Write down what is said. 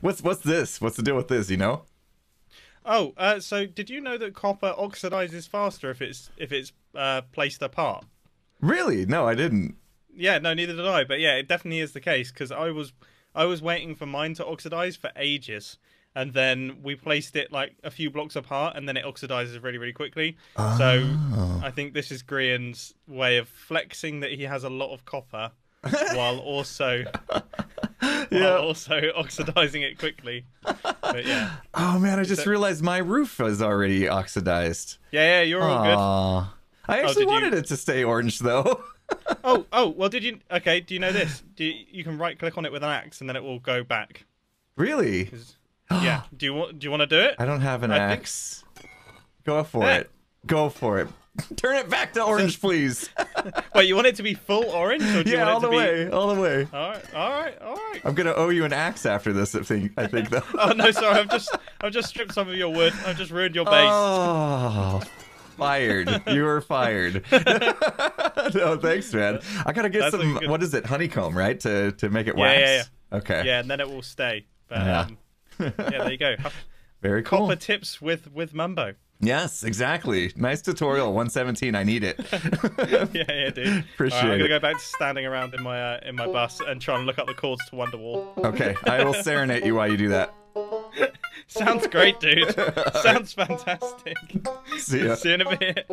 What's what's this? What's the deal with this? You know? Oh, uh, so did you know that copper oxidizes faster if it's if it's uh, placed apart? Really? No, I didn't. Yeah, no, neither did I. But yeah, it definitely is the case because I was I was waiting for mine to oxidize for ages, and then we placed it like a few blocks apart, and then it oxidizes really really quickly. So Oh. I think this is Grian's way of flexing that he has a lot of copper, while also Yeah. also oxidizing it quickly. But yeah, Oh man, I just that- realized my roof is already oxidized. yeah, yeah, you're all good. I oh, actually did you- wanted it to stay orange though. Oh, oh, well, did you? Okay, do you know this? Do you, you can right click on it with an axe, and then it will go back. Really? yeah. Do you want? Do you want to do it? I don't have an I think- axe. Go for Yeah. it. Go for it. Turn it back to orange, please. Wait, you want it to be full orange, or do you yeah, all want the it to be? way, all the way. All right, all right, all right. I'm gonna owe you an axe after this. I think. I think though. Oh no, sorry, I've just I've just stripped some of your wood. I've just ruined your base. Oh, fired. You were fired. no, thanks, man. I gotta get That's some. good- What is it? Honeycomb, right? To to make it Yeah, wax. yeah, Okay. Yeah, and then it will stay. But Yeah. um, yeah, there you go. Very cool. Copper tips with with Mumbo. Yes, exactly. Nice tutorial. 117. I need it. Yeah, yeah, dude. Appreciate right, I'm gonna it. go back to standing around in my uh, in my bus and try and look up the chords to Wonderwall. okay, I will serenade you while you do that. Sounds great, dude. Sounds fantastic. See ya. See you in a bit.